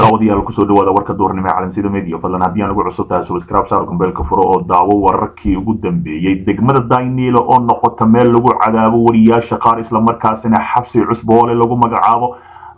daawadayaal ku soo dhawaada warka duurnimo ee calansida media fadlan haddii aan ugu cusub subscribe saar kumbeelka furo oo daawo wararkii ugu dambeeyey degmada daynilo oo noqota meel lagu cadaabo wariyaasha qaar islamarkaasina xabsi cusboole lagu magacaabo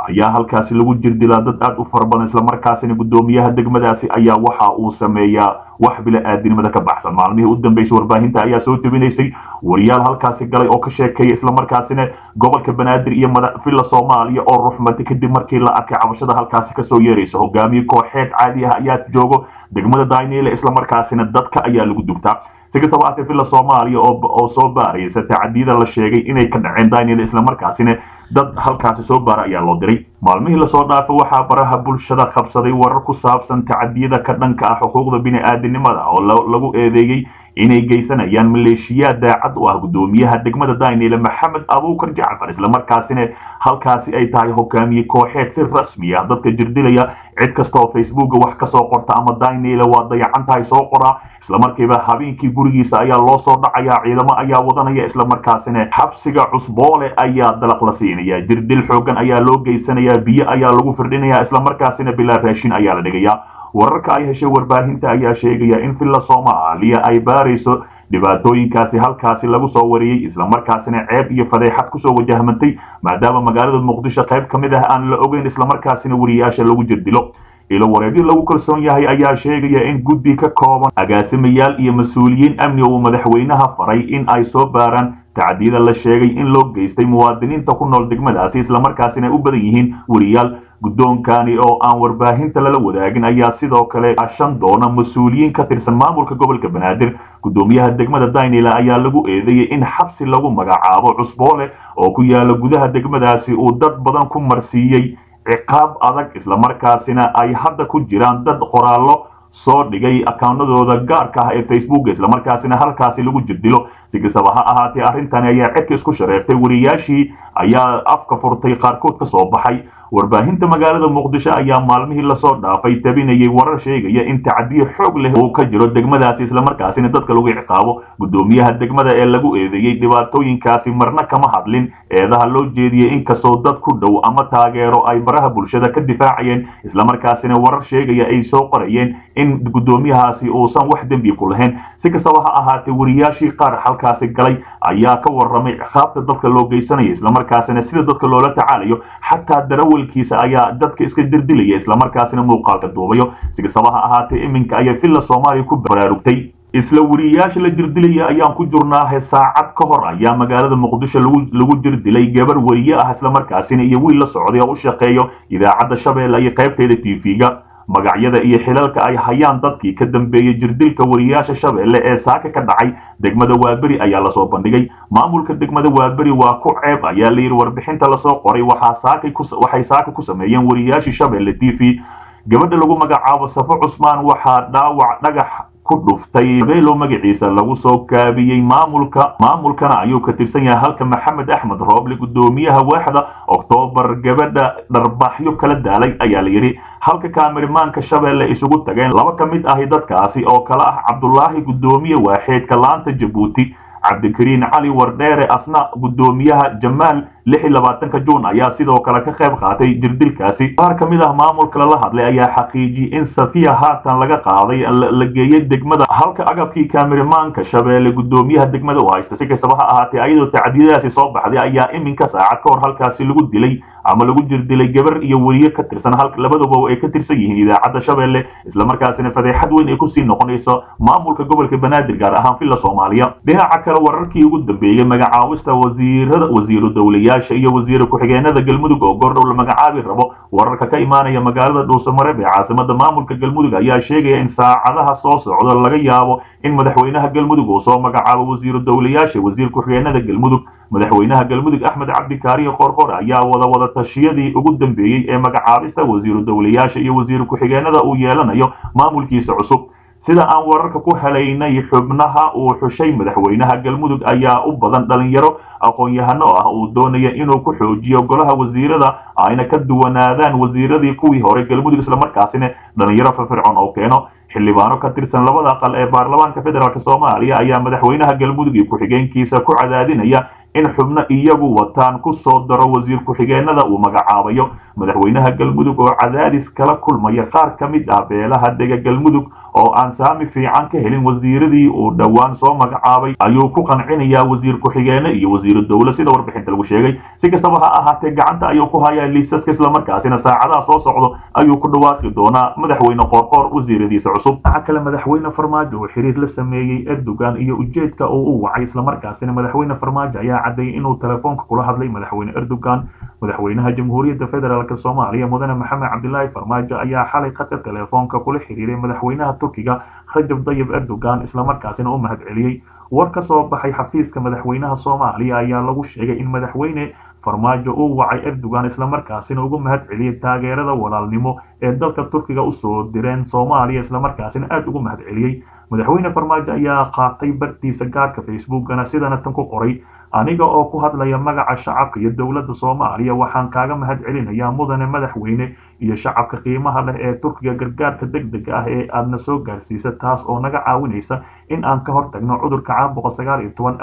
ayaa halkaasi lagu jirdilaa dad aad u fara badan islamarkaasina guddoomiyaha degmadaasi ayaa waxa uu sameeyaa wax bila-aadinimada ka baxsan. Maalmihii u dambeysay warbaahinta ayaa soo tebinaysay wariyaal halkaasi galay oo ka sheekeeya islamarkaasina gobolka banaadir iyo villa soomaaliya oo ruxmatay kadib markii la arkay cabashada halkaasi ka soo yeeraysa hogaamiye kooxeed caadi ah ayaa joogo. Degmada daynile islamarkaasina dadka ayaa lagu dubtaa si kastaba aatee villa soomaaliya oo soo baaraysa tacadiyada la sheegay inay ka dhaceen daynile islamarkaasina dad halkaasi soo baara ayaa loo diray maalmihii la soo dhaafay waxaa baraha bulshada qabsaday warar ku saabsan tacadiyada ka dhanka ah xuquuqda bini-aadinimada oo lagu eedeeyey inay geysanayaan maleeshiyaad daacad u ah guddoomiyaha degmada daynile maxamed abuukar jacfar islamarkaasina halkaasi ay tahay hogaamiye kooxeed si rasmi ah. Dadka jirdilaya cid kasta oo facebooka wax ka soo qorta ama daynile waa dayacan tahay soo qoraa islamarkiiba habeenkii gurigiisa ayaa loo soo dhacaya ciidamo ayaa wadanaya islamarkaasina xabsiga cusboole ayaa dalaq la siinaya jirdil xoogan ayaa loo geysanaya biyo ayaa lagu firdhinaya islamarkaasina bilaa raashin ayaa la dhigaya wararka ay heshay warbaahinta ayaa sheegaya in villa soomaaliya ay baarayso dhibaatooyinkaasi halkaasi lagu soo wariyey islamarkaasina ceeb iyo fadeexad ku soo wajahmantay maadaama magaalada muqdisho qayb ka mid ah aan la ogeyn islamarkaasina wariyaasha lagu jirdilo. Ilo wareegyo lagu kalsoon yahay ayaa sheegaya in guddi ka kooban agaasimayaal iyo mas'uuliyiin amni uu madaxweynaha faray in ay soo baaraan tacdiyada la sheegay in loo geystay muwaadiniinta ku nool degmadaasi islamarkaasina u badan yihiin wariyaal. Guddoonkani oo aan warbaahinta lala wadaagin ayaa sidoo kale ashan doona mas'uuliyiin ka tirsan maamulka gobolka banaadir. Guddoomiyaha degmada daynile ayaa lagu eedeeyey in xabsi lagu magacaabo cusboole oo ku yaalla gudaha degmadaasi uu dad badan ku marsiiyey. Ciqaab adag islamarkaasina ay hadda ku jiraan dad qoraallo soo dhigay akawnadooda gaarka ah ee facebook islamarkaasina halkaasi lagu jirdilo. Si kastaba ha ahaatee arrintani ayaa cedka isku shareertay wariyaashii ayaa afka furtay qaarkood ka soo baxay warbaahinta magaalada muqdisho ayaa maalmihii la soo dhaafay tabinayay warar sheegaya in tacdiye xoog leh uu ka jiro degmadaasi islamarkaasina dadka lagu ciqaabo guddoomiyaha degmada ee lagu eedeeyey dhibaatooyinkaasi marna kama hadlin. Eedaha loo jeediyey inkastoo dad ku dhow ama taageero ay baraha bulshada ka difaacayeen islamarkaasina warar sheegaya ay soo qorayeen in guddoomiyahaasi uusan wax dembi ku lahayn si kastaba ha ahaatee wariyaashii qaar halkaasi galay ayaa ka warramay ciqaabta dadka loo geysanaya islamarkaasina sida dadka loola tacaalayo xataa darawalkiisa ayaa dadka iska dirdilaya islamarkaasina muuqaalka duubayo. Si kastaba ha ahaatee iminka ayaa villa soomaaliya ku baraarugtay. Isla wariyayaasha la jirdilaya ayaan ku jurnaahe saacad ka hor ayaa magaalada muqdisho lagu jirdilay gabar wariye ah islamarkaasina iyo wiil la socday oo u shaqeeyo idaacadda shabeelle iyo qaybteeda tv-ga magacyada iyo xilalka ay hayaan dadkii ka dambeeyey jirdilka wariyaasha shabeelle ee saaka ka dhacay degmada waaberi ayaa la soo bandhigay. Maamulka degmada waaberi waa ku ceeb ayaa layidhi warbixinta la soo qoray waxay saaka ku sameeyeen wariyaashii shabeelle t v. Gabadha lagu magacaabo safo cusmaan waxaa dhaawac dhagax ku dhuftay habeelo magaciisa lagu soo kaabiyey maamulka maamulkana ayuu ka tirsan yahay halka maxamed axmed rooble guddoomiyaha waaxda oktoobar gabadha dharbaxyo kala daalay ayaa la yidhi. Halka kaamirimaanka shabeelle isugu tageen laba ka mid ahi dadkaasi oo kale ah cabdulaahi guddoomiye waaxeedka laanta jabuuti cabdikariin cali wardheere asna guddoomiyaha jamaal lix iyo labaatanka juun ayaa sidoo kale ka qayb qaatay jirdilkaasi qaar ka mid ah maamulka lala hadlay ayaa xaqiijiyey in safiya haatan laga qaaday la geeyey degmada. Halka agabkii kaamirimaanka shabeelle guddoomiyaha degmada u haysta si kastaba ha ahaatee ayadoo tacdiyadaasi soo baxday ayaa iminka saacad ka hor halkaasi lagu dilay ama lagu jirdilay gabar iyo weriye ka tirsan. Halka labaduba ay ka tirsan yihiin idaacadda shabeelle islamarkaasina fadeexad weyn ay ku sii noqonayso maamulka gobolka banaadir gaar ahaan villa soomaaliya. Dhinaca kale wararkii ugu dambeeyey magacaawista wasiirada wasiiru dowlayaasha iyo wasiira ku-xigeenada galmudug oo goordhow la magacaabi rabo wararka ka imaanaya magaalada dhuusamareeb ee caasimada maamulka galmudug ayaa sheegaya in saacadaha soo socda laga yaabo in madaxweynaha galmudug uu soo magacaabo wasiiru dowlayaasha wasiir ku-xigeenada galmudug. Madaxweynaha galmudug axmed cabdikaariyo qorqor ayaa wada wada tashiyadii ugu dambeeyey ee magacaabista wasiiru dowlayaasha iyo wasiir ku-xigeenada uu yeelanayo maamulkiisa cusub sida aan wararka ku helaynay xubnaha uu xushay madaxweynaha galmudug ayaa u badan dhalinyaro aqoon-yahano ah uu doonaya inuu ku xoojiyo golaha wasiirada ayna ka duwanaadaan wasiiradii kuwii hore galmudug islamarkaasina dhalinyaro firfircoon oo keeno. Xildhibaano ka tirsan labada aqal ee baarlamaanka federaalk soomaaliya ayaa madaxweynaha galmudug iyo ku-xigeenkiisa ku cadaadinaya in xubno iyagu wataan ku soo daro wasiir ku-xigeenada uu magacaabayo. Madaxweynaha galmudug oo cadaadis kala kulmaya qaar ka mid ah beelaha dega galmudug oo aan saami fiican ka helin wasiiradii uu dhowaan soo magacaabay ayuu ku qancinayaa wasiir ku-xigeene iyo wasiiru dowle sida warbixinta lagu sheegay. Si kastaba ha ahaatee gacanta ayuu ku hayaa liisaska islamarkaasina saacadaha soo socdo ayuu ku dhawaaqi doonaa madaxweyne qoorqoor wasiiradiisa cusub. Waxa kale madaxweyne farmaajo uu xiriir la sameeyey erdogan iyo ujeedka oo u wacay islamarkaasina madaxweyne farmaajo ayaa caddeeyey inuu telefoonka kula hadlay madaxweyne erdogan. Madaxweynaha jamhuuriyadda federaalk soomaaliya mudane maxamed cabdilaahi farmaajo ayaa xalay khadka telefoonka kula xiriiray madaxweynaha turkiga rajab dayib erdogan islamarkaasina u mahadceliyey war ka soo baxay xafiiska madaxweynaha soomaaliya ayaa lagu sheegay in madaxweyne farmaajo uu wacay erdogan islamarkaasina ugu mahad celiyey taageerada walaalnimo ee dalka turkiga u soo direen soomaaliya islamarkaasina aada ugu mahad celiyey madaxweyne farmaajo ayaa qaatay bartiisa gaarka facebookana sidana tan ku qoray aniga oo ku hadlaya magaca shacabka iyo dowladda soomaaliya waxaan kaaga mahad celinayaa mudane madaxweyne iyo shacabka qiimaha leh ee turkiga gargaarka deg dega ah ee aadna soo gaarsiisa taas oo naga caawinaysa in aan ka hortagno cudurka caabuqa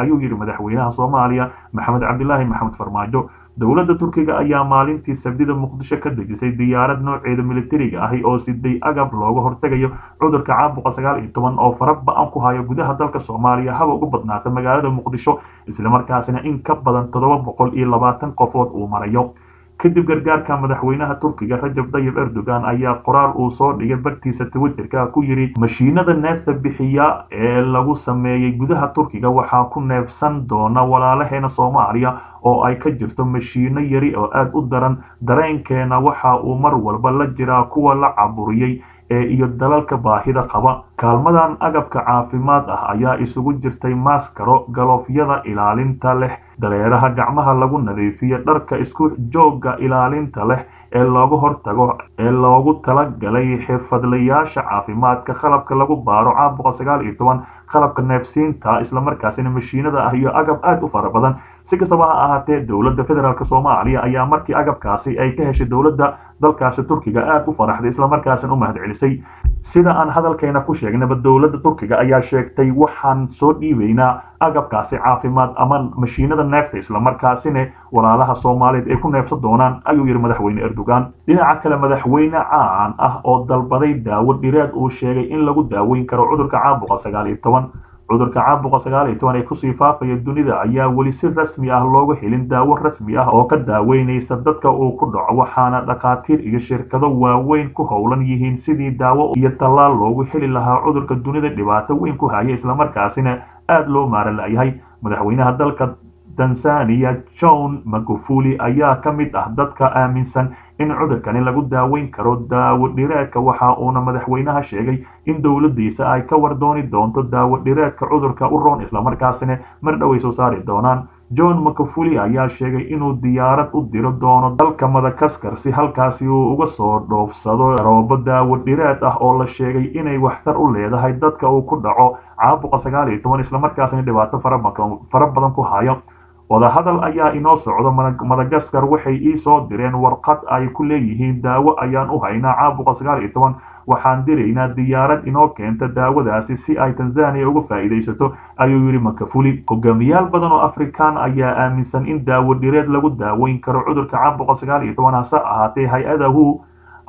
ayuu yidhi madaxweynaha soomaaliya maxamed cabdilaahi maxamed farmaajo dowladda turkiga ayaa maalintii sabdida muqdisho ka dejisay diyaarad nooceeda militariga ahi oo siday agab looga hortegayo cudurka caabuqa sagaal iyo toban oo fara ba'an ku hayo gudaha dalka soomaaliya. Haba ugu badnaata magaalada muqdisho islamarkaasina in ka badan toddoba boqol iyo labaatan qofood uu marayo kadib gargaarka madaxweynaha turkiga rajab dayib erdogan ayaa qoraal uu soo dhigay bartiisa twitterka ku yidhi mashiinada neefta bixiya ee lagu sameeyey gudaha turkiga waxaa ku neefsan doona walaalaheena soomaaliya oo ay ka jirto mashiino yari oo aada u daran dareenkeena waxa uu mar walba la jiraa kuwa la caburiyey iyo dalalka baahida qaba. Kaalmadan agabka caafimaad ah ayaa isugu jirtay maaskaro galoofyada ilaalinta leh dareeraha gacmaha lagu nadiifiyo dharka isku joogga ilaalinta leh ee looga hortago ee loogu talagalay xirfadlayaasha caafimaadka qalabka lagu baaro caabuqa sagaal iyo toban qalabka neefsiinta islamarkaasina mashiinada ah iyo agab aada u fara badan si kastaba ha ahaatee dowladda federaalk soomaaliya ayaa markii agabkaasi ay ka heshay dowladda dalkaasi turkiga aada u faraxday islamarkaasina u mahad celisay sida aan hadalkeena ku sheegnaba dowladda turkiga ayaa sheegtay waxaan soo dhiibaynaa agabkaasi caafimaad ama mashiinada neefta islamarkaasina walaalaha soomaaliyeed ay ku neefsan doonaan ayuu yidhi madaxweyne erdogan. Dhinaca kale madaxweyne caan ah oo dalbaday daawo dhireed uu sheegay in lagu daaweyn karo cudurka caabuqa sagaal toban cudurka caabuqa sagaal iyo toban ee ku sii faafaya dunida ayaa weli si rasmi ah looga helin daawo rasmi ah oo ka daaweynaysa dadka uu ku dhaco waxaana dhakhaatiir iyo shirkado waaweyn ku howlan yihiin sidii daawo iyo tallaal loogu heli lahaa cudurka dunida dhibaato weyn ku haya islamarkaasina aada loo maara la-yahay. Madaxweynaha dalka tanzania john magufuli ayaa ka mid ah dadka aaminsan in cudurkani lagu daaweyn karo daawo dhireedka. Waxa uuna madaxweynaha sheegay in dowladdiisa ay ka war dooni doonto daawo dhireedka cudurka u roon islamarkaasina mar dhow ay soo saari doonaan. John makafuli ayaa sheegay inuu diyaarad u diro doono dalka madagaskar si halkaasi uu uga soo dhoofsado roobo daawo dhireed ah oo la sheegay inay waxtar u leedahay dadka uu ku dhaco. Caabuqa sagaal iyo toban islamarkaasina dhibaato fara badan ku hayo wadahadal ayaa inoo socdo madagaskar waxay ii soo direen warqad ay ku leeyihiin daawo ayaan u haynaa caabuqa sagaal iyo toban. Waxaan diraynaa diyaarad inoo keenta daawadaasi si ay tanzania uga faa'iidaysato ayuu yidhi makafuli hogaamiyaal badan oo afrikaan ayaa aaminsan in daawo dhireed lagu daaweyn karo cudurka caabuqa sagaal iyo toban. Hase ahaatee hay'adahu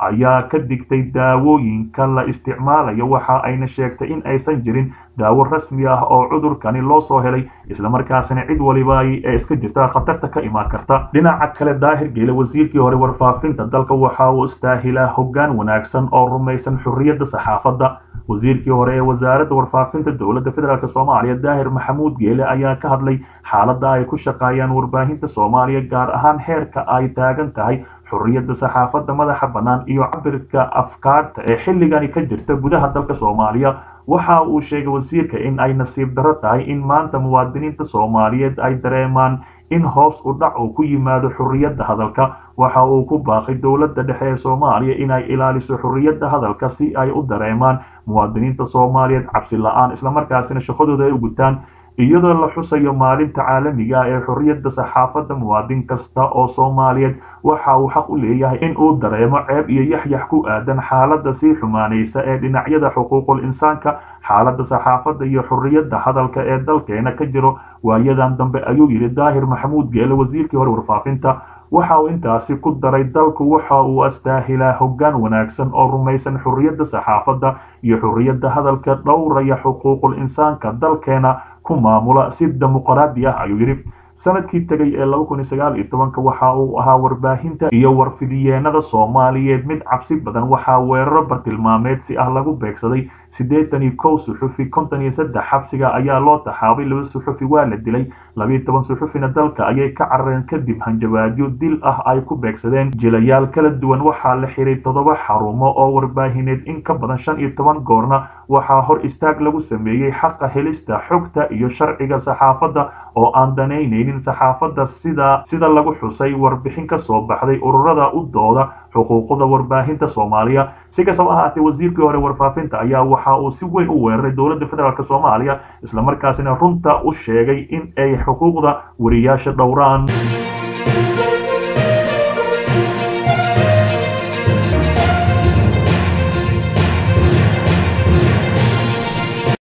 ayaa ka digtay daawooyinka la isticmaalayo. Waxa ayna sheegtay in aysan jirin daawo rasmi ah oo cudurkani loo soo helay islamarkaasina cid waliba ee iska jirta khatarta ka imaan karta. Dhinaca kale daahir geele wasiirkii hore warfaafinta dalka waxa uu istaahilaa hoggaan wanaagsan oo rumaysan xurriyadda saxaafadda. Wasiirkii hore ee wasaaradda warfaafinta dowladda federaalk soomaaliya daahir maxamuud geele ayaa ka hadlay xaaladda ay ku shaqeeyaan warbaahinta soomaaliya gaar ahaan heerka ay taagan tahay xurriyadda saxaafadda madaxa bannaan iyo cabirka afkaarta ee xilligani ka jirta gudaha dalka soomaaliya. Waxa uu sheegay wasiirka in ay nasiib darro tahay in maanta muwaadiniinta soomaaliyeed ay dareemaan in hoos u dhac uu ku yimaado xurriyadda hadalka. Waxa uu ku baaqay dowladda dhexe ee soomaaliya inay ilaaliso xurriyadda hadalka si ay u dareemaan muwaadiniinta soomaaliyeed cabsi la'aan islamarkaasina shaqadooda ay u gutaan iyadoo la xusayo maalinta caalamiga ah ee xorriyadda saxaafadda muwaadin kasta oo soomaaliyeed waxa uu xaq u leeyahay in uu dareemo ceeb iyo yaxyax ku aadan xaaladda sii xumaanaysa ee dhinacyada xuquuqul insaanka xaaladda saxaafadda iyo xorriyadda hadalka ee dalkeena ka jiro. Waayadan dambe ayuu yidhi daahir maxamuud geele wasiirkii hore warfaafinta waxa uu intaasi ku daray dalku waxa uu astaahilaa hoggaan wanaagsan oo rumaysan xorriyadda saxaafadda iyo xorriyadda hadalka dhowraya xuquuqul insaanka dalkeena ku maamula si dimuqraadi ah ayuu yidhi. Sanadkii tegay ee waxa uu ahaa warbaahinta iyo warfidiyeenada soomaaliyeed. Mid cabsi badan waxaa weeraro bartilmaameed si ah lagu beegsaday siddeetan iyo kow suxufi konton saddex xabsiga ayaa loo taxaabay laba suxufi waa la dilay labiiyo toban suxufina dalka ayay ka carareen kadib hanjabaadyo dil ah ay ku beegsadeen. Jilayaal kala duwan waxaa la xiray toddoba xarumo oo warbaahineed in ka badan shan iyo toban goorna waxaa hor istaag lagu sameeyey xaqa helista xogta iyo sharciga saxaafadda oo aan danaynaynin saxaafadda sida sida lagu xusay warbixin ka soo baxday ururada u dooda xuquuqda warbaahinta soomaaliya. Si kastaba ahaatee wasiirkii hore warfaafinta ayaa waxa uu si weyn u weeraray dowladda federaalk soomaaliya islamarkaasina runta u sheegay in ay xuquuqda wariyaasha dhowraan